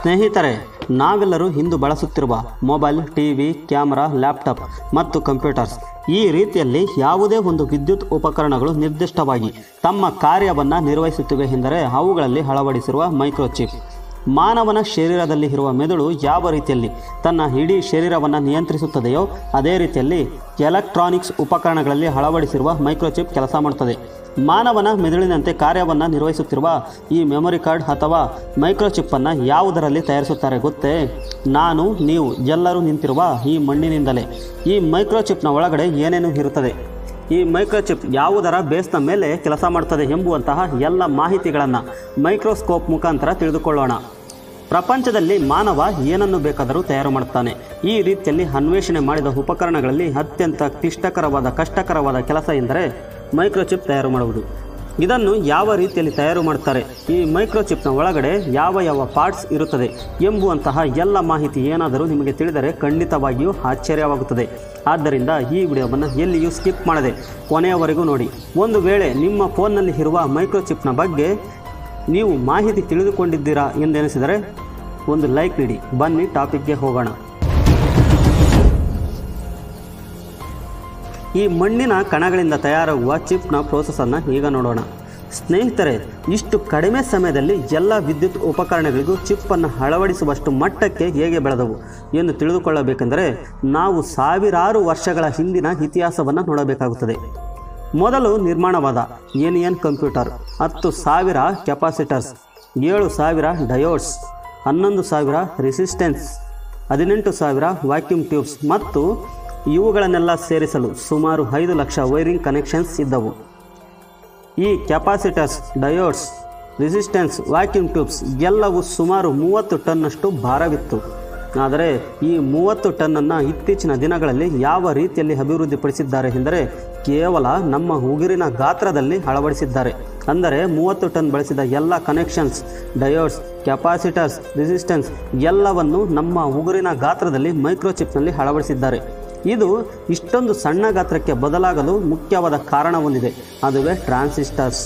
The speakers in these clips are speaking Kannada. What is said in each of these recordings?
ಸ್ನೇಹಿತರೆ, ನಾವೆಲ್ಲರೂ ಇಂದು ಬಳಸುತ್ತಿರುವ ಮೊಬೈಲ್, ಟಿವಿ, ಕ್ಯಾಮರಾ, ಲ್ಯಾಪ್ಟಾಪ್ ಮತ್ತು ಕಂಪ್ಯೂಟರ್ಸ್. ಈ ರೀತಿಯಲ್ಲಿ ಯಾವುದೇ ಒಂದು ವಿದ್ಯುತ್ ಉಪಕರಣಗಳು ನಿರ್ದಿಷ್ಟವಾಗಿ ತಮ್ಮ ಕಾರ್ಯವನ್ನು ನಿರ್ವಹಿಸುತ್ತಿವೆ ಎಂದರೆ ಅವುಗಳಲ್ಲಿ ಅಳವಡಿಸಿರುವ ಮೈಕ್ರೋಚಿಪ್. ಮಾನವನ ಶರೀರದಲ್ಲಿ ಇರುವ ಮೆದುಳು ಯಾವ ರೀತಿಯಲ್ಲಿ ತನ್ನ ಇಡೀ ಶರೀರವನ್ನು ನಿಯಂತ್ರಿಸುತ್ತದೆಯೋ ಅದೇ ರೀತಿಯಲ್ಲಿ ಎಲೆಕ್ಟ್ರಾನಿಕ್ಸ್ ಉಪಕರಣಗಳಲ್ಲಿ ಅಳವಡಿಸಿರುವ ಮೈಕ್ರೋಚಿಪ್ ಕೆಲಸ ಮಾಡುತ್ತದೆ. ಮಾನವನ ಮೆದುಳಿನಂತೆ ಕಾರ್ಯವನ್ನು ನಿರ್ವಹಿಸುತ್ತಿರುವ ಈ ಮೆಮೊರಿ ಕಾರ್ಡ್ ಅಥವಾ ಮೈಕ್ರೋಚಿಪ್ಪನ್ನು ಯಾವುದರಲ್ಲಿ ತಯಾರಿಸುತ್ತಾರೆ ಗೊತ್ತೇ? ನಾನು, ನೀವು ಎಲ್ಲರೂ ನಿಂತಿರುವ ಈ ಮಣ್ಣಿನಿಂದಲೇ. ಈ ಮೈಕ್ರೋಚಿಪ್ನ ಒಳಗಡೆ ಏನೇನು ಇರುತ್ತದೆ? ಈ ಮೈಕ್ರೋಚಿಪ್ ಯಾವುದರ ಬೇಸ್ನ ಮೇಲೆ ಕೆಲಸ ಮಾಡುತ್ತದೆ ಎಂಬುವಂತಹ ಎಲ್ಲ ಮಾಹಿತಿಗಳನ್ನು ಮೈಕ್ರೋಸ್ಕೋಪ್ ಮುಖಾಂತರ ತಿಳಿದುಕೊಳ್ಳೋಣ. ಪ್ರಪಂಚದಲ್ಲಿ ಮಾನವ ಏನನ್ನು ಬೇಕಾದರೂ ತಯಾರು ಮಾಡುತ್ತಾನೆ. ಈ ರೀತಿಯಲ್ಲಿ ಅನ್ವೇಷಣೆ ಮಾಡಿದ ಉಪಕರಣಗಳಲ್ಲಿ ಅತ್ಯಂತ ಕ್ಲಿಷ್ಟಕರವಾದ, ಕಷ್ಟಕರವಾದ ಕೆಲಸ ಎಂದರೆ ಮೈಕ್ರೋಚಿಪ್ ತಯಾರು ಮಾಡುವುದು. ಇದನ್ನು ಯಾವ ರೀತಿಯಲ್ಲಿ ತಯಾರು ಮಾಡ್ತಾರೆ ಈ ಮೈಕ್ರೋಚಿಪ್ನ ಒಳಗಡೆ ಯಾವ ಯಾವ ಪಾರ್ಟ್ಸ್ ಇರುತ್ತದೆ ಎಂಬುವಂತಹ ಎಲ್ಲ ಮಾಹಿತಿ ಏನಾದರೂ ನಿಮಗೆ ತಿಳಿದರೆ ಖಂಡಿತವಾಗಿಯೂ ಆಶ್ಚರ್ಯವಾಗುತ್ತದೆ. ಆದ್ದರಿಂದ ಈ ವಿಡಿಯೋವನ್ನು ಎಲ್ಲಿಯೂ ಸ್ಕಿಪ್ ಮಾಡದೆ ಕೊನೆಯವರೆಗೂ ನೋಡಿ. ಒಂದು ವೇಳೆ ನಿಮ್ಮ ಫೋನ್ನಲ್ಲಿ ಇರುವ ಮೈಕ್ರೋಚಿಪ್ನ ಬಗ್ಗೆ ನೀವು ಮಾಹಿತಿ ತಿಳಿದುಕೊಂಡಿದ್ದೀರಾ ಎಂದೆನಿಸಿದರೆ ಒಂದು ಲೈಕ್ ನೀಡಿ. ಬನ್ನಿ ಟಾಪಿಕ್ಗೆ ಹೋಗೋಣ. ಈ ಮಣ್ಣಿನ ಕಣಗಳಿಂದ ತಯಾರಾಗುವ ಚಿಪ್ನ ಪ್ರೋಸೆಸನ್ನು ಈಗ ನೋಡೋಣ. ಸ್ನೇಹಿತರೆ, ಇಷ್ಟು ಕಡಿಮೆ ಸಮಯದಲ್ಲಿ ಎಲ್ಲ ವಿದ್ಯುತ್ ಉಪಕರಣಗಳಿಗೂ ಚಿಪ್ಪನ್ನು ಅಳವಡಿಸುವಷ್ಟು ಮಟ್ಟಕ್ಕೆ ಹೇಗೆ ಬೆಳೆದವು ಎಂದು ತಿಳಿದುಕೊಳ್ಳಬೇಕೆಂದರೆ, ನಾವು ಸಾವಿರಾರು ವರ್ಷಗಳ ಹಿಂದಿನ ಇತಿಹಾಸವನ್ನು ನೋಡಬೇಕಾಗುತ್ತದೆ. ಮೊದಲು ನಿರ್ಮಾಣವಾದ ಏನಿಯನ್ ಕಂಪ್ಯೂಟರ್, ಹತ್ತು ಸಾವಿರ ಕೆಪಾಸಿಟರ್ಸ್, ಏಳು ಸಾವಿರ ಡಯೋಡ್ಸ್, ಹನ್ನೊಂದು ಸಾವಿರ ರೆಸಿಸ್ಟೆನ್ಸ್, ಹದಿನೆಂಟು ಸಾವಿರ ವ್ಯಾಕ್ಯೂಮ್ ಟ್ಯೂಬ್ಸ್ ಮತ್ತು ಇವುಗಳನ್ನೆಲ್ಲ ಸೇರಿಸಲು ಸುಮಾರು ಐದು ಲಕ್ಷ ವೈರಿಂಗ್ ಕನೆಕ್ಷನ್ಸ್ ಇದ್ದವು. ಈ capacitors, diodes, resistance, vacuum tubes ಎಲ್ಲವೂ ಸುಮಾರು ಮೂವತ್ತು ಟನ್ನಷ್ಟು ಭಾರವಿತ್ತು. ಆದರೆ ಈ ಮೂವತ್ತು ಟನ್ನನ್ನು ಇತ್ತೀಚಿನ ದಿನಗಳಲ್ಲಿ ಯಾವ ರೀತಿಯಲ್ಲಿ ಅಭಿವೃದ್ಧಿಪಡಿಸಿದ್ದಾರೆ ಎಂದರೆ ಕೇವಲ ನಮ್ಮ ಉಗುರಿನ ಗಾತ್ರದಲ್ಲಿ ಅಳವಡಿಸಿದ್ದಾರೆ. ಅಂದರೆ ಮೂವತ್ತು ಟನ್ ಬಳಸಿದ ಎಲ್ಲ ಕನೆಕ್ಷನ್ಸ್, ಡಯೋಡ್ಸ್, ಕೆಪಾಸಿಟರ್ಸ್, ರೆಸಿಸ್ಟೆನ್ಸ್ ಎಲ್ಲವನ್ನು ನಮ್ಮ ಉಗುರಿನ ಗಾತ್ರದಲ್ಲಿ ಮೈಕ್ರೋಚಿಪ್ನಲ್ಲಿ ಅಳವಡಿಸಿದ್ದಾರೆ. ಇದು ಇಷ್ಟೊಂದು ಸಣ್ಣ ಗಾತ್ರಕ್ಕೆ ಬದಲಾಗಲು ಮುಖ್ಯವಾದ ಕಾರಣ ಹೊಂದಿದೆ ಅದುವೇ ಟ್ರಾನ್ಸಿಸ್ಟರ್ಸ್.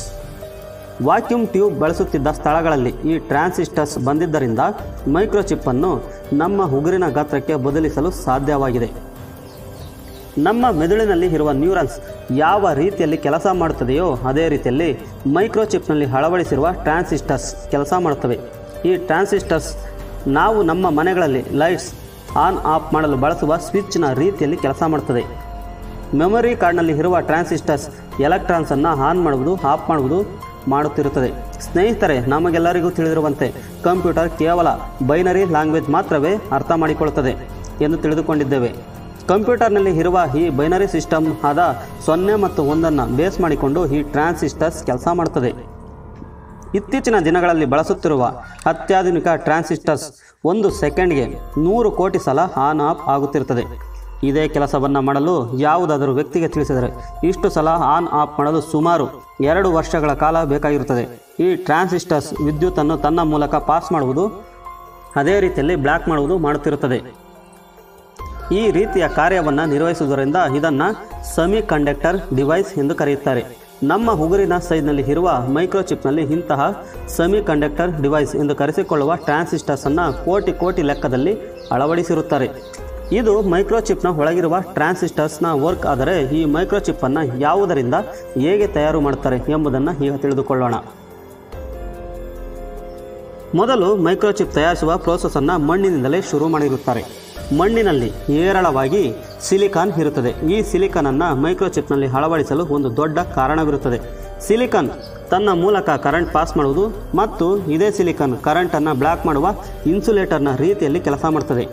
ವಾಕ್ಯೂಮ್ ಟ್ಯೂಬ್ ಬಳಸುತ್ತಿದ್ದ ಸ್ಥಳಗಳಲ್ಲಿ ಈ ಟ್ರಾನ್ಸಿಸ್ಟರ್ಸ್ ಬಂದಿದ್ದರಿಂದ ಮೈಕ್ರೋಚಿಪ್ಪನ್ನು ನಮ್ಮ ಉಗುರಿನ ಗಾತ್ರಕ್ಕೆ ಬದಲಿಸಲು ಸಾಧ್ಯವಾಗಿದೆ. ನಮ್ಮ ಮೆದುಳಿನಲ್ಲಿ ಇರುವ ನ್ಯೂರನ್ಸ್ ಯಾವ ರೀತಿಯಲ್ಲಿ ಕೆಲಸ ಮಾಡುತ್ತದೆಯೋ ಅದೇ ರೀತಿಯಲ್ಲಿ ಮೈಕ್ರೋಚಿಪ್ನಲ್ಲಿ ಅಳವಡಿಸಿರುವ ಟ್ರಾನ್ಸಿಸ್ಟರ್ಸ್ ಕೆಲಸ ಮಾಡುತ್ತವೆ. ಈ ಟ್ರಾನ್ಸಿಸ್ಟರ್ಸ್ ನಾವು ನಮ್ಮ ಮನೆಗಳಲ್ಲಿ ಲೈಟ್ಸ್ ಆನ್ ಆಫ್ ಮಾಡಲು ಬಳಸುವ ಸ್ವಿಚ್ನ ರೀತಿಯಲ್ಲಿ ಕೆಲಸ ಮಾಡುತ್ತದೆ. ಮೆಮೊರಿ ಕಾರ್ಡ್ನಲ್ಲಿ ಇರುವ ಟ್ರಾನ್ಸಿಸ್ಟರ್ಸ್ ಎಲೆಕ್ಟ್ರಾನ್ಸನ್ನು ಆನ್ ಮಾಡುವುದು, ಆಫ್ ಮಾಡುವುದು ಮಾಡುತ್ತಿರುತ್ತದೆ. ಸ್ನೇಹಿತರೆ, ನಮಗೆಲ್ಲರಿಗೂ ತಿಳಿದಿರುವಂತೆ ಕಂಪ್ಯೂಟರ್ ಕೇವಲ ಬೈನರಿ ಲ್ಯಾಂಗ್ವೇಜ್ ಮಾತ್ರವೇ ಅರ್ಥ ಮಾಡಿಕೊಳ್ಳುತ್ತದೆ ಎಂದು ತಿಳಿದುಕೊಂಡಿದ್ದೇವೆ. ಕಂಪ್ಯೂಟರ್ನಲ್ಲಿ ಇರುವ ಈ ಬೈನರಿ ಸಿಸ್ಟಮ್ ಆದ ಸೊನ್ನೆ ಮತ್ತು ಒಂದನ್ನು ಬೇಸ್ ಮಾಡಿಕೊಂಡು ಈ ಟ್ರಾನ್ಸಿಸ್ಟರ್ಸ್ ಕೆಲಸ ಮಾಡುತ್ತದೆ. ಇತ್ತೀಚಿನ ದಿನಗಳಲ್ಲಿ ಬಳಸುತ್ತಿರುವ ಅತ್ಯಾಧುನಿಕ ಟ್ರಾನ್ಸಿಸ್ಟರ್ಸ್ ಒಂದು ಸೆಕೆಂಡ್ಗೆ ನೂರು ಕೋಟಿ ಸಲ ಆನ್ ಆಫ್ ಆಗುತ್ತಿರುತ್ತದೆ. ಇದೇ ಕೆಲಸವನ್ನು ಮಾಡಲು ಯಾವುದಾದರೂ ವ್ಯಕ್ತಿಗೆ ತಿಳಿಸಿದರೆ ಇಷ್ಟು ಸಲ ಆನ್ ಆಫ್ ಮಾಡಲು ಸುಮಾರು ಎರಡು ವರ್ಷಗಳ ಕಾಲ ಬೇಕಾಗಿರುತ್ತದೆ. ಈ ಟ್ರಾನ್ಸಿಸ್ಟರ್ಸ್ ವಿದ್ಯುತ್ತನ್ನು ತನ್ನ ಮೂಲಕ ಪಾಸ್ ಮಾಡುವುದು, ಅದೇ ರೀತಿಯಲ್ಲಿ ಬ್ಲ್ಯಾಕ್ ಮಾಡುವುದು ಮಾಡುತ್ತಿರುತ್ತದೆ. ಈ ರೀತಿಯ ಕಾರ್ಯವನ್ನು ನಿರ್ವಹಿಸುವುದರಿಂದ ಇದನ್ನು ಸೆಮಿ ಕಂಡಕ್ಟರ್ ಡಿವೈಸ್ ಎಂದು ಕರೆಯುತ್ತಾರೆ. ನಮ್ಮ ಉಗುರಿನ ಸೈಜ್ನಲ್ಲಿ ಇರುವ ಮೈಕ್ರೋಚಿಪ್ನಲ್ಲಿ ಇಂತಹ ಸೆಮಿ ಕಂಡಕ್ಟರ್ ಡಿವೈಸ್ ಎಂದು ಕರೆಸಿಕೊಳ್ಳುವ ಟ್ರಾನ್ಸಿಸ್ಟರ್ಸನ್ನು ಕೋಟಿ ಕೋಟಿ ಲೆಕ್ಕದಲ್ಲಿ ಅಳವಡಿಸಿರುತ್ತಾರೆ. ಇದು ಮೈಕ್ರೋಚಿಪ್ನ ಒಳಗಿರುವ ಟ್ರಾನ್ಸಿಸ್ಟರ್ಸ್ನ ವರ್ಕ್ ಆದರೆ ಈ ಮೈಕ್ರೋಚಿಪ್ಪನ್ನು ಯಾವುದರಿಂದ ಹೇಗೆ ತಯಾರು ಮಾಡುತ್ತಾರೆ ಎಂಬುದನ್ನು ಈಗ ತಿಳಿದುಕೊಳ್ಳೋಣ. ಮೊದಲು ಮೈಕ್ರೋಚಿಪ್ ತಯಾರಿಸುವ ಪ್ರೋಸೆಸನ್ನು ಮಣ್ಣಿನಿಂದಲೇ ಶುರು ಮಾಡಿರುತ್ತಾರೆ. ಮಣ್ಣಿನಲ್ಲಿ ಹೇರಳವಾಗಿ ಸಿಲಿಕಾನ್ ಇರುತ್ತದೆ. ಈ ಸಿಲಿಕಾನನ್ನು ಮೈಕ್ರೋಚಿಪ್ನಲ್ಲಿ ಅಳವಡಿಸಲು ಒಂದು ದೊಡ್ಡ ಕಾರಣವಿರುತ್ತದೆ. ಸಿಲಿಕಾನ್ ತನ್ನ ಮೂಲಕ ಕರೆಂಟ್ ಪಾಸ್ ಮಾಡುವುದು ಮತ್ತು ಇದೇ ಸಿಲಿಕಾನ್ ಕರೆಂಟನ್ನು ಬ್ಲಾಕ್ ಮಾಡುವ ಇನ್ಸುಲೇಟರ್ನ ರೀತಿಯಲ್ಲಿ ಕೆಲಸ ಮಾಡುತ್ತದೆ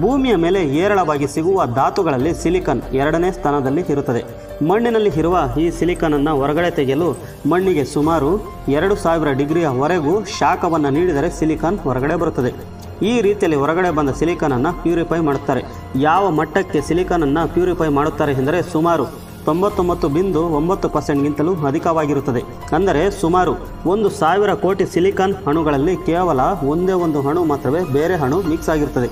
ಭೂಮಿಯ ಮೇಲೆ ಹೇರಳವಾಗಿ ಸಿಗುವ ಧಾತುಗಳಲ್ಲಿ ಸಿಲಿಕಾನ್ ಎರಡನೇ ಸ್ಥಾನದಲ್ಲಿ ಇರುತ್ತದೆ. ಮಣ್ಣಿನಲ್ಲಿ ಇರುವ ಈ ಸಿಲಿಕಾನನ್ನು ಹೊರಗಡೆ ತೆಗೆಯಲು ಮಣ್ಣಿಗೆ ಸುಮಾರು ಎರಡು ಸಾವಿರ ಡಿಗ್ರಿಯವರೆಗೂ ಶಾಖವನ್ನು ನೀಡಿದರೆ ಸಿಲಿಕಾನ್ ಹೊರಗಡೆ ಬರುತ್ತದೆ. ಈ ರೀತಿಯಲ್ಲಿ ಹೊರಗಡೆ ಬಂದ ಸಿಲಿಕಾನನ್ನು ಪ್ಯೂರಿಫೈ ಮಾಡುತ್ತಾರೆ. ಯಾವ ಮಟ್ಟಕ್ಕೆ ಸಿಲಿಕಾನನ್ನು ಪ್ಯೂರಿಫೈ ಮಾಡುತ್ತಾರೆ ಎಂದರೆ ಸುಮಾರು ತೊಂಬತ್ತೊಂಬತ್ತು ಬಿಂದು ಒಂಬತ್ತು ಪರ್ಸೆಂಟ್ಗಿಂತಲೂ ಅಧಿಕವಾಗಿರುತ್ತದೆ. ಅಂದರೆ ಸುಮಾರು ಒಂದು ಸಾವಿರ ಕೋಟಿ ಸಿಲಿಕಾನ್ ಅಣುಗಳಲ್ಲಿ ಕೇವಲ ಒಂದೇ ಒಂದು ಅಣು ಮಾತ್ರವೇ ಬೇರೆ ಹಣು ಮಿಕ್ಸ್ ಆಗಿರುತ್ತದೆ.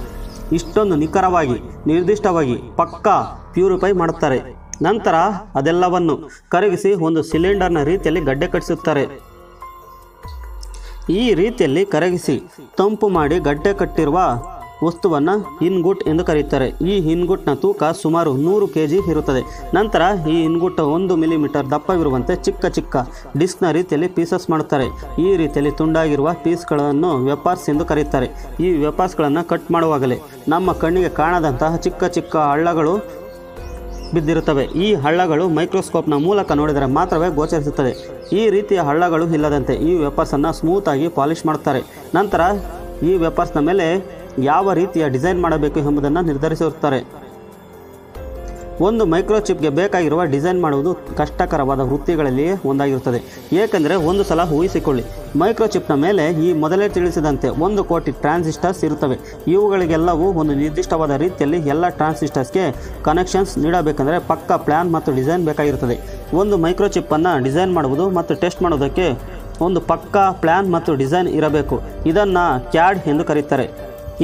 ಇಷ್ಟೊಂದು ನಿಖರವಾಗಿ, ನಿರ್ದಿಷ್ಟವಾಗಿ ಪಕ್ಕಾ ಪ್ಯೂರಿಫೈ ಮಾಡುತ್ತಾರೆ. ನಂತರ ಅದೆಲ್ಲವನ್ನು ಕರಗಿಸಿ ಒಂದು ಸಿಲಿಂಡರ್ನ ರೀತಿಯಲ್ಲಿ ಗಡ್ಡೆ ಕಟ್ಟಿಸುತ್ತಾರೆ. ಈ ರೀತಿಯಲ್ಲಿ ಕರಗಿಸಿ ತಂಪು ಮಾಡಿ ಗಡ್ಡೆ ಕಟ್ಟಿರುವ ವಸ್ತುವನ್ನು ಇನ್ಗುಟ್ ಎಂದು ಕರೆಯುತ್ತಾರೆ ಈ ಇನ್ಗುಟ್ನ ತೂಕ ಸುಮಾರು ನೂರು ಕೆ ಜಿ ಇರುತ್ತದೆ. ನಂತರ ಈ ಇನ್ಗುಟ್ ಒಂದು ಮಿಲಿಮೀಟರ್ ದಪ್ಪವಿರುವಂತೆ ಚಿಕ್ಕ ಚಿಕ್ಕ ಡಿಸ್ಕ್ನ ರೀತಿಯಲ್ಲಿ ಪೀಸಸ್ ಮಾಡುತ್ತಾರೆ. ಈ ರೀತಿಯಲ್ಲಿ ತುಂಡಾಗಿರುವ ಪೀಸ್ಗಳನ್ನು ವೆಪಾರ್ಸ್ ಎಂದು ಕರೆಯುತ್ತಾರೆ ಈ ವೆಪಾರ್ಸ್ಗಳನ್ನು ಕಟ್ ಮಾಡುವಾಗಲೇ ನಮ್ಮ ಕಣ್ಣಿಗೆ ಕಾಣದಂತಹ ಚಿಕ್ಕ ಚಿಕ್ಕ ಹಳ್ಳಗಳು ಬಿದ್ದಿರುತ್ತವೆ. ಈ ಹಳ್ಳಗಳು ಮೈಕ್ರೋಸ್ಕೋಪ್ನ ಮೂಲಕ ನೋಡಿದರೆ ಮಾತ್ರವೇ ಗೋಚರಿಸುತ್ತದೆ. ಈ ರೀತಿಯ ಹಳ್ಳಗಳು ಇಲ್ಲದಂತೆ ಈ ವೆಪರ್ಸನ್ನು ಸ್ಮೂತಾಗಿ ಪಾಲಿಷ್ ಮಾಡುತ್ತಾರೆ. ನಂತರ ಈ ವೆಪರ್ಸ್ನ ಮೇಲೆ ಯಾವ ರೀತಿಯ ಡಿಸೈನ್ ಮಾಡಬೇಕು ಎಂಬುದನ್ನು ನಿರ್ಧರಿಸಿರುತ್ತಾರೆ ಒಂದು ಮೈಕ್ರೋಚಿಪ್ಗೆ ಬೇಕಾಗಿರುವ ಡಿಸೈನ್ ಮಾಡುವುದು ಕಷ್ಟಕರವಾದ ವೃತ್ತಿಗಳಲ್ಲಿಯೇ ಒಂದಾಗಿರುತ್ತದೆ. ಏಕೆಂದರೆ ಒಂದು ಸಲ ಊಹಿಸಿಕೊಳ್ಳಿ, ಮೈಕ್ರೋಚಿಪ್ನ ಮೇಲೆ ಈ ಮೊದಲೇ ತಿಳಿಸಿದಂತೆ ಒಂದು ಕೋಟಿ ಟ್ರಾನ್ಸಿಸ್ಟರ್ಸ್ ಇರುತ್ತವೆ. ಇವುಗಳಿಗೆಲ್ಲವೂ ಒಂದು ನಿರ್ದಿಷ್ಟವಾದ ರೀತಿಯಲ್ಲಿ ಎಲ್ಲ ಟ್ರಾನ್ಸಿಸ್ಟರ್ಸ್ಗೆ ಕನೆಕ್ಷನ್ಸ್ ನೀಡಬೇಕೆಂದರೆ ಪಕ್ಕ ಪ್ಲ್ಯಾನ್ ಮತ್ತು ಡಿಸೈನ್ ಬೇಕಾಗಿರುತ್ತದೆ. ಒಂದು ಮೈಕ್ರೋಚಿಪ್ಪನ್ನು ಡಿಸೈನ್ ಮಾಡುವುದು ಮತ್ತು ಟೆಸ್ಟ್ ಮಾಡುವುದಕ್ಕೆ ಒಂದು ಪಕ್ಕಾ ಪ್ಲ್ಯಾನ್ ಮತ್ತು ಡಿಸೈನ್ ಇರಬೇಕು. ಇದನ್ನು ಕ್ಯಾಡ್ ಎಂದು ಕರೆಯುತ್ತಾರೆ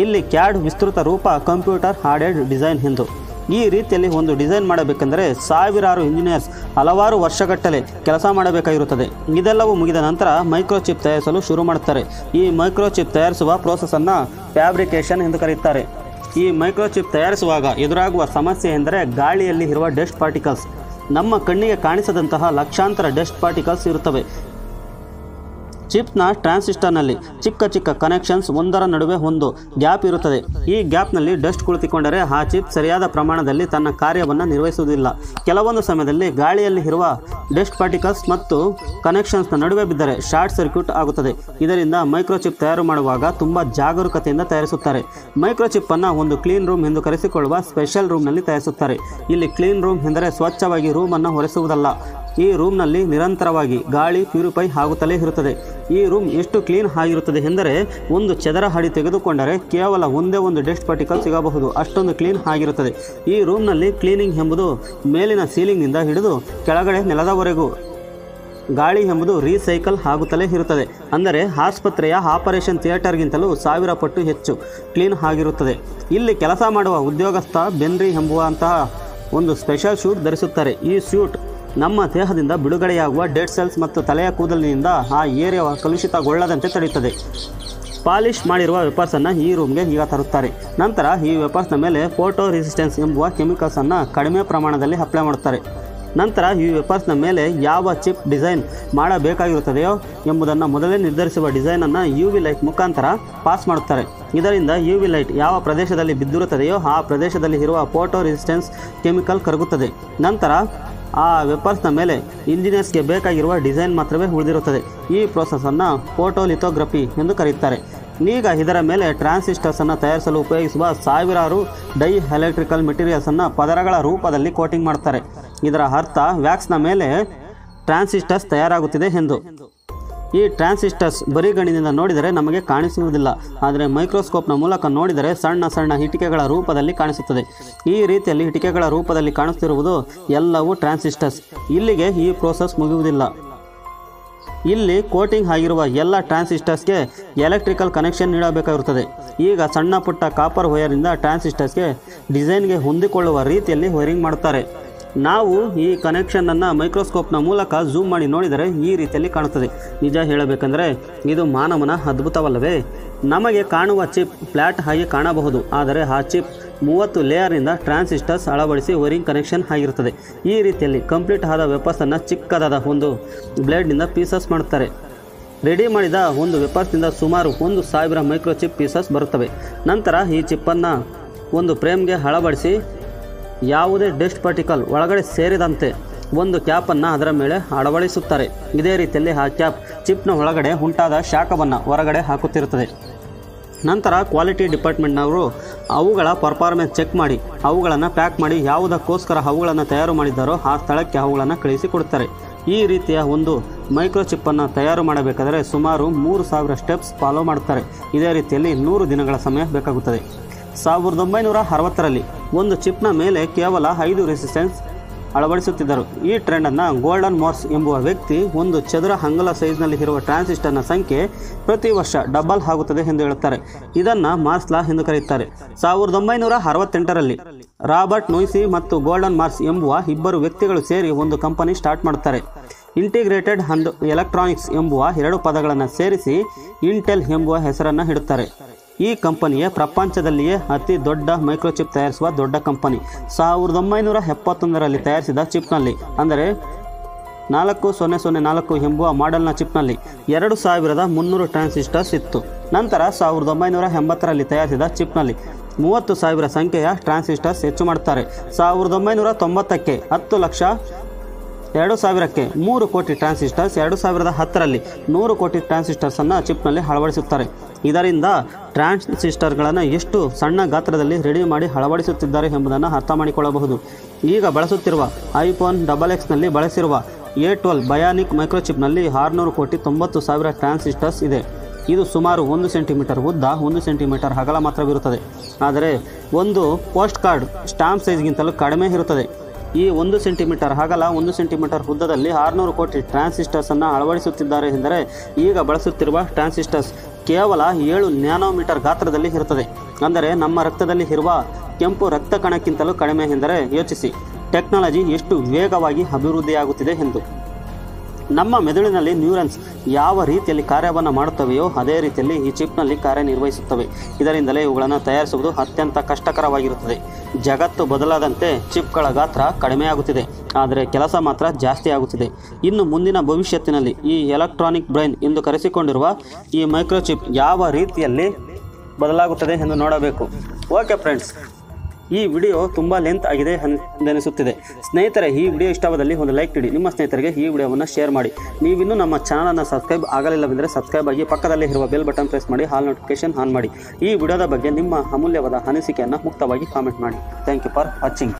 ಇಲ್ಲಿ ಕ್ಯಾಡ್ ವಿಸ್ತೃತ ರೂಪ ಕಂಪ್ಯೂಟರ್ ಹಾರ್ಡೆಡ್ ಡಿಸೈನ್ ಎಂದು. ಈ ರೀತಿಯಲ್ಲಿ ಒಂದು ಡಿಸೈನ್ ಮಾಡಬೇಕೆಂದರೆ ಸಾವಿರಾರು ಇಂಜಿನಿಯರ್ಸ್ ಹಲವಾರು ವರ್ಷಗಟ್ಟಲೆ ಕೆಲಸ ಮಾಡಬೇಕಾಗಿರುತ್ತದೆ. ಇದೆಲ್ಲವೂ ಮುಗಿದ ನಂತರ ಮೈಕ್ರೋಚಿಪ್ ತಯಾರಿಸಲು ಶುರು ಮಾಡುತ್ತಾರೆ. ಈ ಮೈಕ್ರೋಚಿಪ್ ತಯಾರಿಸುವ ಪ್ರೋಸೆಸನ್ನು ಫ್ಯಾಬ್ರಿಕೇಶನ್ ಎಂದು ಕರೆಯುತ್ತಾರೆ. ಈ ಮೈಕ್ರೋಚಿಪ್ ತಯಾರಿಸುವಾಗ ಎದುರಾಗುವ ಸಮಸ್ಯೆ ಎಂದರೆ ಗಾಳಿಯಲ್ಲಿ ಇರುವ ಡಸ್ಟ್ ಪಾರ್ಟಿಕಲ್ಸ್ ನಮ್ಮ ಕಣ್ಣಿಗೆ ಕಾಣಿಸದಂತಹ ಲಕ್ಷಾಂತರ ಡಸ್ಟ್ ಪಾರ್ಟಿಕಲ್ಸ್ ಇರುತ್ತವೆ. ಚಿಪ್ನ ಟ್ರಾನ್ಸಿಸ್ಟರ್ನಲ್ಲಿ ಚಿಕ್ಕ ಚಿಕ್ಕ ಕನೆಕ್ಷನ್ಸ್ ಒಂದರ ನಡುವೆ ಒಂದು ಗ್ಯಾಪ್ ಇರುತ್ತದೆ. ಈ ಗ್ಯಾಪ್ನಲ್ಲಿ ಡಸ್ಟ್ ಕುಳಿತುಕೊಂಡರೆ ಆ ಚಿಪ್ ಸರಿಯಾದ ಪ್ರಮಾಣದಲ್ಲಿ ತನ್ನ ಕಾರ್ಯವನ್ನು ನಿರ್ವಹಿಸುವುದಿಲ್ಲ. ಕೆಲವೊಂದು ಸಮಯದಲ್ಲಿ ಗಾಳಿಯಲ್ಲಿ ಇರುವ ಡಸ್ಟ್ ಪಾರ್ಟಿಕಲ್ಸ್ ಮತ್ತು ಕನೆಕ್ಷನ್ಸ್ನ ನಡುವೆ ಬಿದ್ದರೆ ಶಾರ್ಟ್ ಸರ್ಕ್ಯೂಟ್ ಆಗುತ್ತದೆ. ಇದರಿಂದ ಮೈಕ್ರೋಚಿಪ್ ತಯಾರು ಮಾಡುವಾಗ ತುಂಬ ಜಾಗರೂಕತೆಯಿಂದ ತಯಾರಿಸುತ್ತಾರೆ. ಮೈಕ್ರೋಚಿಪ್ ಅನ್ನು ಒಂದು ಕ್ಲೀನ್ ರೂಮ್ ಎಂದು ಕರೆಸಿಕೊಳ್ಳುವ ಸ್ಪೆಷಲ್ ರೂಮ್ನಲ್ಲಿ ತಯಾರಿಸುತ್ತಾರೆ. ಇಲ್ಲಿ ಕ್ಲೀನ್ ರೂಮ್ ಎಂದರೆ ಸ್ವಚ್ಛವಾಗಿ ರೂಮನ್ನು ಹೊರೆಸುವುದಲ್ಲ ಈ ರೂಮ್ನಲ್ಲಿ ನಿರಂತರವಾಗಿ ಗಾಳಿ ಪ್ಯೂರಿಫೈ ಆಗುತ್ತಲೇ ಇರುತ್ತದೆ. ಈ ರೂಮ್ ಎಷ್ಟು ಕ್ಲೀನ್ ಆಗಿರುತ್ತದೆ ಎಂದರೆ ಒಂದು ಚದರ ಅಡಿ ತೆಗೆದುಕೊಂಡರೆ ಕೇವಲ ಒಂದೇ ಒಂದು ಡಸ್ಟ್ ಪಾರ್ಟಿಕಲ್ ಸಿಗಬಹುದು. ಅಷ್ಟೊಂದು ಕ್ಲೀನ್ ಆಗಿರುತ್ತದೆ. ಈ ರೂಮ್ನಲ್ಲಿ ಕ್ಲೀನಿಂಗ್ ಎಂಬುದು ಮೇಲಿನ ಸೀಲಿಂಗ್ನಿಂದ ಹಿಡಿದು ಕೆಳಗಡೆ ನೆಲದವರೆಗೂ. ಗಾಳಿ ಎಂಬುದು ರೀಸೈಕಲ್ ಆಗುತ್ತಲೇ ಇರುತ್ತದೆ. ಅಂದರೆ ಆಸ್ಪತ್ರೆಯ ಆಪರೇಷನ್ ಥಿಯೇಟರ್ಗಿಂತಲೂ ಸಾವಿರ ಪಟ್ಟು ಹೆಚ್ಚು ಕ್ಲೀನ್ ಆಗಿರುತ್ತದೆ. ಇಲ್ಲಿ ಕೆಲಸ ಮಾಡುವ ಉದ್ಯೋಗಸ್ಥ ಬೆನ್ರಿ ಎಂಬುವಂತಹ ಒಂದು ಸ್ಪೆಷಲ್ ಶೂಟ್ ಧರಿಸುತ್ತಾರೆ. ಈ ಸ್ಯೂಟ್ ನಮ್ಮ ದೇಹದಿಂದ ಬಿಡುಗಡೆಯಾಗುವ ಡೆಡ್ ಸೆಲ್ಸ್ ಮತ್ತು ತಲೆಯ ಕೂದಲಿನಿಂದ ಆ ಏರಿಯಾ ಕಲುಷಿತಗೊಳ್ಳದಂತೆ ತಡೆಯುತ್ತದೆ. ಪಾಲಿಷ್ ಮಾಡಿರುವ ವೆಪರ್ಸನ್ನು ಈ ರೂಮ್ಗೆ ಈಗ ತರುತ್ತಾರೆ. ನಂತರ ಈ ವೆಪರ್ಸ್ನ ಮೇಲೆ ಫೋಟೋ ರೆಸಿಸ್ಟೆನ್ಸ್ ಎಂಬುವ ಕೆಮಿಕಲ್ಸನ್ನು ಕಡಿಮೆ ಪ್ರಮಾಣದಲ್ಲಿ ಅಪ್ಲೈ ಮಾಡುತ್ತಾರೆ. ನಂತರ ಈ ವೆಪರ್ಸ್ನ ಮೇಲೆ ಯಾವ ಚಿಪ್ ಡಿಸೈನ್ ಮಾಡಬೇಕಾಗಿರುತ್ತದೆಯೋ ಎಂಬುದನ್ನು ಮೊದಲೇ ನಿರ್ಧರಿಸುವ ಡಿಸೈನನ್ನು ಯು ವಿ ಲೈಟ್ ಮುಖಾಂತರ ಪಾಸ್ ಮಾಡುತ್ತಾರೆ. ಇದರಿಂದ ಯು ವಿ ಲೈಟ್ ಯಾವ ಪ್ರದೇಶದಲ್ಲಿ ಬಿದ್ದಿರುತ್ತದೆಯೋ ಆ ಪ್ರದೇಶದಲ್ಲಿ ಇರುವ ಫೋಟೋ ರೆಸಿಸ್ಟೆನ್ಸ್ ಕೆಮಿಕಲ್ ಕರಗುತ್ತದೆ. ನಂತರ ಆ ವೆಪರ್ಸ್ನ ಮೇಲೆ ಇಂಜಿನಿಯರ್ಸ್ಗೆ ಬೇಕಾಗಿರುವ ಡಿಸೈನ್ ಮಾತ್ರವೇ ಉಳಿದಿರುತ್ತದೆ. ಈ ಪ್ರೋಸೆಸನ್ನು ಫೋಟೋಲಿಥೋಗ್ರಫಿ ಎಂದು ಕರೆಯುತ್ತಾರೆ. ಈಗ ಇದರ ಮೇಲೆ ಟ್ರಾನ್ಸಿಸ್ಟರ್ಸನ್ನು ತಯಾರಿಸಲು ಉಪಯೋಗಿಸುವ ಸಾವಿರಾರು ಡೈ ಎಲೆಕ್ಟ್ರಿಕಲ್ ಮೆಟೀರಿಯಲ್ಸನ್ನು ಪದರಗಳ ರೂಪದಲ್ಲಿ ಕೋಟಿಂಗ್ ಮಾಡುತ್ತಾರೆ ಇದರ ಅರ್ಥ ವ್ಯಾಕ್ಸ್ನ ಮೇಲೆ ಟ್ರಾನ್ಸಿಸ್ಟರ್ಸ್ ತಯಾರಾಗುತ್ತಿದೆ ಎಂದು. ಈ ಟ್ರಾನ್ಸಿಸ್ಟರ್ಸ್ ಬರಿಗಣ್ಣಿನಿಂದ ನೋಡಿದರೆ ನಮಗೆ ಕಾಣಿಸುವುದಿಲ್ಲ. ಆದರೆ ಮೈಕ್ರೋಸ್ಕೋಪ್ನ ಮೂಲಕ ನೋಡಿದರೆ ಸಣ್ಣ ಸಣ್ಣ ಹಿಟಿಕೆಗಳ ರೂಪದಲ್ಲಿ ಕಾಣಿಸುತ್ತದೆ. ಈ ರೀತಿಯಲ್ಲಿ ಇಟಿಕೆಗಳ ರೂಪದಲ್ಲಿ ಕಾಣಿಸುತ್ತಿರುವುದು ಎಲ್ಲವೂ ಟ್ರಾನ್ಸಿಸ್ಟರ್ಸ್. ಇಲ್ಲಿಗೆ ಈ ಪ್ರೋಸೆಸ್ ಮುಗಿಯುವುದಿಲ್ಲ. ಇಲ್ಲಿ ಕೋಟಿಂಗ್ ಆಗಿರುವ ಎಲ್ಲ ಟ್ರಾನ್ಸಿಸ್ಟರ್ಸ್ಗೆ ಎಲೆಕ್ಟ್ರಿಕಲ್ ಕನೆಕ್ಷನ್ ನೀಡಬೇಕಾಗಿರುತ್ತದೆ. ಈಗ ಸಣ್ಣ ಪುಟ್ಟ ಕಾಪರ್ ವೈಯರಿಂದ ಟ್ರಾನ್ಸಿಸ್ಟರ್ಸ್ಗೆ ಡಿಸೈನ್ಗೆ ಹೊಂದಿಕೊಳ್ಳುವ ರೀತಿಯಲ್ಲಿ ವೈರಿಂಗ್ ಮಾಡುತ್ತಾರೆ. ನಾವು ಈ ಕನೆಕ್ಷನನ್ನು ಮೈಕ್ರೋಸ್ಕೋಪ್ನ ಮೂಲಕ ಝೂಮ್ ಮಾಡಿ ನೋಡಿದರೆ ಈ ರೀತಿಯಲ್ಲಿ ಕಾಣುತ್ತದೆ. ನಿಜ ಹೇಳಬೇಕೆಂದರೆ ಇದು ಮಾನವನ ಅದ್ಭುತವಲ್ಲವೇ? ನಮಗೆ ಕಾಣುವ ಚಿಪ್ ಫ್ಲ್ಯಾಟ್ ಆಗಿ ಕಾಣಬಹುದು. ಆದರೆ ಆ ಚಿಪ್ ಮೂವತ್ತು ಲೇಯರಿಂದ ಟ್ರಾನ್ಸಿಸ್ಟರ್ಸ್ ಅಳವಡಿಸಿ ವೈರಿಂಗ್ ಕನೆಕ್ಷನ್ ಆಗಿರುತ್ತದೆ. ಈ ರೀತಿಯಲ್ಲಿ ಕಂಪ್ಲೀಟ್ ಆದ ವೆಪರ್ಸನ್ನು ಚಿಕ್ಕದಾದ ಒಂದು ಬ್ಲೇಡ್ನಿಂದ ಪೀಸಸ್ ಮಾಡುತ್ತಾರೆ. ರೆಡಿ ಮಾಡಿದ ಒಂದು ವೆಪರ್ಸ್ನಿಂದ ಸುಮಾರು ಒಂದು ಸಾವಿರ ಮೈಕ್ರೋ ಚಿಪ್ ಪೀಸಸ್ ಬರುತ್ತವೆ. ನಂತರ ಈ ಚಿಪ್ಪನ್ನು ಒಂದು ಫ್ರೇಮ್ಗೆ ಅಳವಡಿಸಿ ಯಾವುದೇ ಡಸ್ಟ್ ಪಾರ್ಟಿಕಲ್ ಒಳಗಡೆ ಸೇರಿದಂತೆ ಒಂದು ಕ್ಯಾಪನ್ನು ಅದರ ಮೇಲೆ ಅಳವಡಿಸುತ್ತಾರೆ. ಇದೇ ರೀತಿಯಲ್ಲಿ ಆ ಕ್ಯಾಪ್ ಚಿಪ್ನ ಒಳಗಡೆ ಉಂಟಾದ ಶಾಖವನ್ನು ಹೊರಗಡೆ ಹಾಕುತ್ತಿರುತ್ತದೆ. ನಂತರ ಕ್ವಾಲಿಟಿ ಡಿಪಾರ್ಟ್ಮೆಂಟ್ನವರು ಅವುಗಳ ಪರ್ಫಾರ್ಮೆನ್ಸ್ ಚೆಕ್ ಮಾಡಿ, ಅವುಗಳನ್ನು ಪ್ಯಾಕ್ ಮಾಡಿ ಯಾವುದಕ್ಕೋಸ್ಕರ ಅವುಗಳನ್ನು ತಯಾರು ಮಾಡಿದ್ದಾರೋ ಆ ಸ್ಥಳಕ್ಕೆ ಅವುಗಳನ್ನು ಕಳಿಸಿಕೊಡುತ್ತಾರೆ ಈ ರೀತಿಯ ಒಂದು ಮೈಕ್ರೋಚಿಪ್ಪನ್ನು ತಯಾರು ಮಾಡಬೇಕಾದರೆ ಸುಮಾರು ಮೂರು ಸಾವಿರ ಸ್ಟೆಪ್ಸ್ ಫಾಲೋ ಮಾಡುತ್ತಾರೆ. ಇದೇ ರೀತಿಯಲ್ಲಿ ನೂರು ದಿನಗಳ ಸಮಯ ಬೇಕಾಗುತ್ತದೆ. ಸಾವಿರದ ಒಂಬೈನೂರ ಅರವತ್ತರಲ್ಲಿ ಒಂದು ಚಿಪ್ನ ಮೇಲೆ ಕೇವಲ ಐದು ರೆಸಿಸ್ಟೆನ್ಸ್ ಅಳವಡಿಸುತ್ತಿದ್ದರು. ಈ ಟ್ರೆಂಡನ್ನು ಗೋಲ್ಡನ್ ಮಾರ್ಸ್ ಎಂಬುವ ವ್ಯಕ್ತಿ ಒಂದು ಚದುರ ಅಂಗಲ ಸೈಜ್ನಲ್ಲಿ ಇರುವ ಟ್ರಾನ್ಸಿಸ್ಟರ್ನ ಸಂಖ್ಯೆ ಪ್ರತಿ ವರ್ಷ ಡಬಲ್ ಆಗುತ್ತದೆ ಎಂದು ಹೇಳುತ್ತಾರೆ. ಇದನ್ನು ಮಾರ್ಸ್ಲಾ ಎಂದು ಕರೆಯುತ್ತಾರೆ. ಸಾವಿರದ ಒಂಬೈನೂರ ಅರವತ್ತೆಂಟರಲ್ಲಿ ರಾಬರ್ಟ್ ನೋಯ್ಸಿ ಮತ್ತು ಗೋಲ್ಡನ್ ಮಾರ್ಸ್ ಎಂಬುವ ಇಬ್ಬರು ವ್ಯಕ್ತಿಗಳು ಸೇರಿ ಒಂದು ಕಂಪನಿ ಸ್ಟಾರ್ಟ್ ಮಾಡುತ್ತಾರೆ. ಇಂಟಿಗ್ರೇಟೆಡ್ ಅಂಡ್ ಎಲೆಕ್ಟ್ರಾನಿಕ್ಸ್ ಎಂಬುವ ಎರಡು ಪದಗಳನ್ನು ಸೇರಿಸಿ ಇಂಟೆಲ್ ಎಂಬುವ ಹೆಸರನ್ನು ಇಡುತ್ತಾರೆ. ಈ ಕಂಪನಿಯೇ ಪ್ರಪಂಚದಲ್ಲಿಯೇ ಅತಿ ದೊಡ್ಡ ಮೈಕ್ರೋಚಿಪ್ ತಯಾರಿಸುವ ದೊಡ್ಡ ಕಂಪನಿ. ಸಾವಿರದ ಒಂಬೈನೂರ ಎಪ್ಪತ್ತೊಂದರಲ್ಲಿ ತಯಾರಿಸಿದ ಚಿಪ್ನಲ್ಲಿ, ಅಂದರೆ ನಾಲ್ಕು ಸೊನ್ನೆ ಸೊನ್ನೆ ನಾಲ್ಕು ಎಂಬುವ ಮಾಡೆಲ್ನ ಚಿಪ್ನಲ್ಲಿ ಎರಡು ಸಾವಿರದ ಮುನ್ನೂರು ಟ್ರಾನ್ಸಿಸ್ಟರ್ಸ್ ಇತ್ತು. ನಂತರ ಸಾವಿರದ ಒಂಬೈನೂರ ಎಂಬತ್ತರಲ್ಲಿ ತಯಾರಿಸಿದ ಚಿಪ್ನಲ್ಲಿ ಮೂವತ್ತು ಸಾವಿರ ಸಂಖ್ಯೆಯ ಟ್ರಾನ್ಸಿಸ್ಟರ್ಸ್ ಹೆಚ್ಚು ಮಾಡುತ್ತಾರೆ ಸಾವಿರದ ಒಂಬೈನೂರ ತೊಂಬತ್ತಕ್ಕೆ ಹತ್ತು ಲಕ್ಷ ಎರಡು ಸಾವಿರಕ್ಕೆ ಮೂರು ಕೋಟಿ ಟ್ರಾನ್ಸಿಸ್ಟರ್ಸ್, ಎರಡು ಸಾವಿರದ ಹತ್ತರಲ್ಲಿ ನೂರು ಕೋಟಿ ಟ್ರಾನ್ಸಿಸ್ಟರ್ಸನ್ನು ಚಿಪ್ನಲ್ಲಿ ಅಳವಡಿಸುತ್ತಾರೆ. ಇದರಿಂದ ಟ್ರಾನ್ಸಿಸ್ಟರ್ಗಳನ್ನು ಎಷ್ಟು ಸಣ್ಣ ಗಾತ್ರದಲ್ಲಿ ರೆಡಿ ಮಾಡಿ ಅಳವಡಿಸುತ್ತಿದ್ದಾರೆ ಎಂಬುದನ್ನು ಅರ್ಥ ಮಾಡಿಕೊಳ್ಳಬಹುದು. ಈಗ ಬಳಸುತ್ತಿರುವ ಐಫೋನ್ ಡಬಲ್ ಎಕ್ಸ್ನಲ್ಲಿ ಬಳಸಿರುವ ಎ ಟ್ವೆಲ್ ಬಯಾನಿಕ್ ಮೈಕ್ರೋಚಿಪ್ನಲ್ಲಿ ಆರುನೂರು ಕೋಟಿ ತೊಂಬತ್ತು ಸಾವಿರ ಟ್ರಾನ್ಸಿಸ್ಟರ್ಸ್ ಇದೆ. ಇದು ಸುಮಾರು ಒಂದು ಸೆಂಟಿಮೀಟರ್ ಉದ್ದ, ಒಂದು ಸೆಂಟಿಮೀಟರ್ ಅಗಲ ಮಾತ್ರವಿರುತ್ತದೆ. ಆದರೆ ಒಂದು ಪೋಸ್ಟ್ ಕಾರ್ಡ್ ಸ್ಟಾಂಪ್ ಸೈಜ್ಗಿಂತಲೂ ಕಡಿಮೆ ಇರುತ್ತದೆ. ಈ ಒಂದು ಸೆಂಟಿಮೀಟರ್ ಅಗಲ ಒಂದು ಸೆಂಟಿಮೀಟರ್ ಉದ್ದದಲ್ಲಿ ಆರುನೂರು ಕೋಟಿ ಟ್ರಾನ್ಸಿಸ್ಟರ್ಸನ್ನು ಅಳವಡಿಸುತ್ತಿದ್ದಾರೆ ಎಂದರೆ ಈಗ ಬಳಸುತ್ತಿರುವ ಟ್ರಾನ್ಸಿಸ್ಟರ್ಸ್ ಕೇವಲ ಏಳು ನ್ಯಾನೋಮೀಟರ್ ಗಾತ್ರದಲ್ಲಿ ಇರುತ್ತದೆ. ಅಂದರೆ ನಮ್ಮ ರಕ್ತದಲ್ಲಿ ಇರುವ ಕೆಂಪು ರಕ್ತ ಕಣಕ್ಕಿಂತಲೂ ಕಡಿಮೆ ಎಂದರೆ ಯೋಚಿಸಿ. ಟೆಕ್ನಾಲಜಿ ಎಷ್ಟು ವೇಗವಾಗಿ ಅಭಿವೃದ್ಧಿಯಾಗುತ್ತಿದೆ ಎಂದು. ನಮ್ಮ ಮೆದುಳಿನಲ್ಲಿ ನ್ಯೂರನ್ಸ್ ಯಾವ ರೀತಿಯಲ್ಲಿ ಕಾರ್ಯವನ್ನು ಮಾಡುತ್ತವೆಯೋ ಅದೇ ರೀತಿಯಲ್ಲಿ ಈ ಚಿಪ್ನಲ್ಲಿ ಕಾರ್ಯನಿರ್ವಹಿಸುತ್ತವೆ. ಇದರಿಂದಲೇ ಇವುಗಳನ್ನು ತಯಾರಿಸುವುದು ಅತ್ಯಂತ ಕಷ್ಟಕರವಾಗಿರುತ್ತದೆ. ಜಗತ್ತು ಬದಲಾದಂತೆ ಚಿಪ್ಗಳ ಗಾತ್ರ ಕಡಿಮೆಯಾಗುತ್ತಿದೆ ಆದರೆ ಕೆಲಸ ಮಾತ್ರ ಜಾಸ್ತಿ ಆಗುತ್ತಿದೆ. ಇನ್ನು ಮುಂದಿನ ಭವಿಷ್ಯತ್ತಿನಲ್ಲಿ ಈ ಎಲೆಕ್ಟ್ರಾನಿಕ್ ಬ್ರೈನ್ ಎಂದು ಕರೆಸಿಕೊಂಡಿರುವ ಈ ಮೈಕ್ರೋಚಿಪ್ ಯಾವ ರೀತಿಯಲ್ಲಿ ಬದಲಾಗುತ್ತದೆ ಎಂದು ನೋಡಬೇಕು. ಓಕೆ ಫ್ರೆಂಡ್ಸ್ ಈ ವಿಡಿಯೋ ತುಂಬ ಲೆಂತ್ ಆಗಿದೆ ಅನಿಸುತ್ತಿದೆ ಸ್ನೇಹಿತರೆ, ಈ ವಿಡಿಯೋ ಇಷ್ಟವಾದಲ್ಲಿ ಒಂದು ಲೈಕ್ ನೀಡಿ ನಿಮ್ಮ ಸ್ನೇಹಿತರಿಗೆ ಈ ವಿಡಿಯೋವನ್ನು ಶೇರ್ ಮಾಡಿ. ನೀವಿನ್ನೂ ನಮ್ಮ ಚಾನಲನ್ನು ಸಬ್ಸ್ಕ್ರೈಬ್ ಆಗಲಿಲ್ಲವೆಂದರೆ ಸಬ್ಸ್ಕ್ರೈಬ್ ಆಗಿ ಪಕ್ಕದಲ್ಲಿ ಇರುವ ಬೆಲ್ ಬಟನ್ ಪ್ರೆಸ್ ಮಾಡಿ ಹಾಲ್ ನೋಟಿಫಿಕೇಶನ್ ಆನ್ ಮಾಡಿ. ಈ ವಿಡಿಯೋದ ಬಗ್ಗೆ ನಿಮ್ಮ ಅಮೂಲ್ಯವಾದ ಅನಿಸಿಕೆಯನ್ನು ಮುಕ್ತವಾಗಿ ಕಾಮೆಂಟ್ ಮಾಡಿ. Thank you for watching